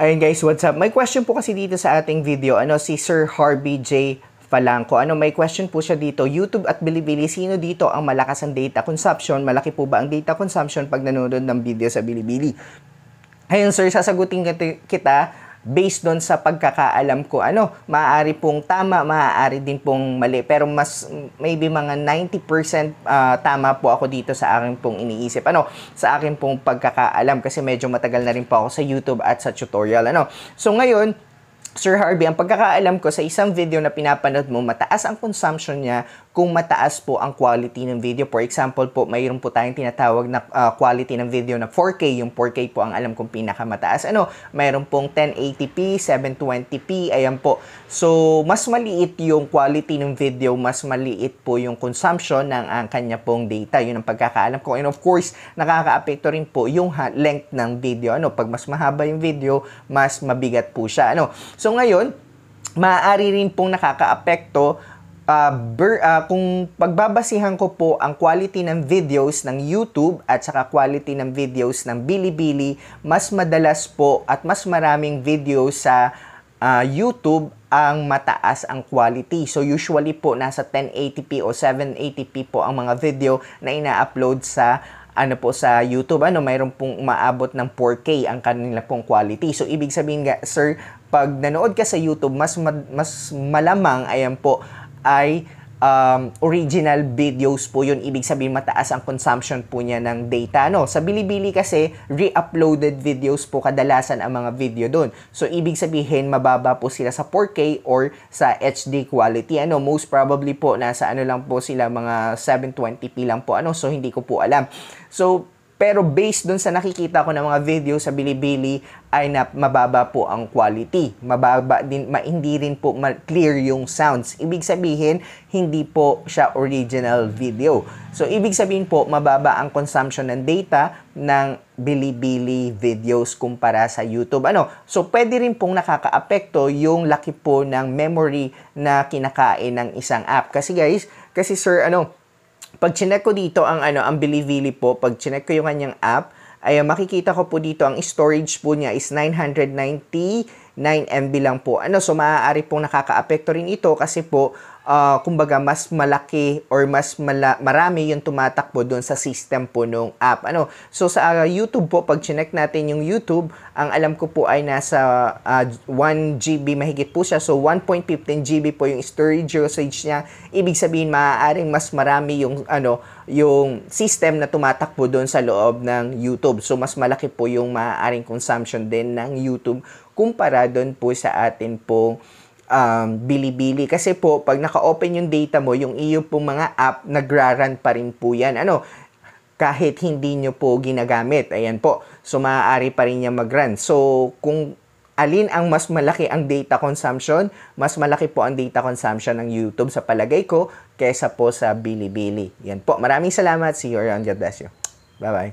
Ayun guys, what's up? May question po kasi dito sa ating video, ano si Sir Harvey J. Falangco. Ano, may question po siya dito. YouTube at Bilibili, sino dito ang malakas ang data consumption? Malaki po ba ang data consumption pag nanonood ng video sa Bilibili? Ayun sir, sasagutin kita based doon sa pagkakaalam ko. Ano, maaari pong tama, maaari din pong mali. Pero mas, maybe mga 90% ah, tama po ako dito sa akin pong iniisip. Ano, sa akin pong pagkakaalam kasi medyo matagal na rin po ako sa YouTube at sa tutorial. Ano, so ngayon, Sir Harvey, ang pagkakaalam ko sa isang video na pinapanood mo, mataas ang consumption niya kung mataas po ang quality ng video. For example po, mayroon po tayong tinatawag na ah, quality ng video na 4K. Yung 4K po ang alam kong pinakamataas. Ano, mayroon pong 1080p, 720p, ayan po. So, mas maliit yung quality ng video, mas maliit po yung consumption ng ang kanya pong data. Yun ang pagkakaalam ko. And of course, nakakaapekto rin po yung ha- length ng video. Ano, pag mas mahaba yung video, mas mabigat po siya. Ano, so ngayon, maaari rin pong nakakaapekto uh, ber, ah, kung pagbabasihan ko po ang quality ng videos ng YouTube at saka quality ng videos ng Bilibili, mas madalas po at mas maraming videos sa ah, YouTube ang mataas ang quality. So usually po nasa 1080p o 780p po ang mga video na ina-upload sa ano po sa YouTube, ano, mayroon pong umaabot ng 4K ang kanila pong quality. So, ibig sabihin nga, sir, pag nanood ka sa YouTube, mas, ma- mas malamang, ayan po, ay um, original videos po yun. Ibig sabihin, mataas ang consumption po niya ng data. No? Sa Bilibili kasi, re-uploaded videos po kadalasan ang mga video doon. So, ibig sabihin, mababa po sila sa 4K or sa HD quality. Ano, most probably po, nasa ano lang po sila, mga 720p lang po. Ano, so, hindi ko po alam. So, pero based dun sa nakikita ko ng mga video sa Bilibili ay na mababa po ang quality. Mababa din, ma, hindi rin po ma- clear yung sounds. Ibig sabihin, hindi po siya original video. So, ibig sabihin po, mababa ang consumption ng data ng Bilibili videos kumpara sa YouTube. Ano? So, pwede rin pong nakakaapekto yung laki po ng memory na kinakain ng isang app. Kasi guys, kasi sir, ano, pag chinek ko dito ang ano ang Bilibili po, pag chinek ko yung kanyang app, ay makikita ko po dito ang storage po niya is 999 MB lang po. Ano, so maaari pong nakakaapekto rin ito kasi po uh, kumbaga mas malaki or mas mala- marami yung tumatakbo doon sa system po nung app. Ano? So sa uh, YouTube po, pag chinek natin yung YouTube, ang alam ko po ay nasa uh, 1 GB mahigit po siya. So 1.15 GB po yung storage usage niya. Ibig sabihin maaaring mas marami yung ano yung system na tumatakbo doon sa loob ng YouTube. So mas malaki po yung maaaring consumption din ng YouTube kumpara doon po sa atin pong um, Bilibili. Kasi po, pag naka-open yung data mo, yung iyo pong mga app, nagraran pa rin po yan. Ano, kahit hindi nyo po ginagamit. Ayan po. So, maaari pa rin niya mag-run. So, kung alin ang mas malaki ang data consumption, mas malaki po ang data consumption ng YouTube sa palagay ko kesa po sa Bilibili. Yan po. Maraming salamat. See you around. God bless you. Bye-bye.